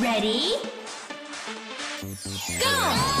Ready? Go!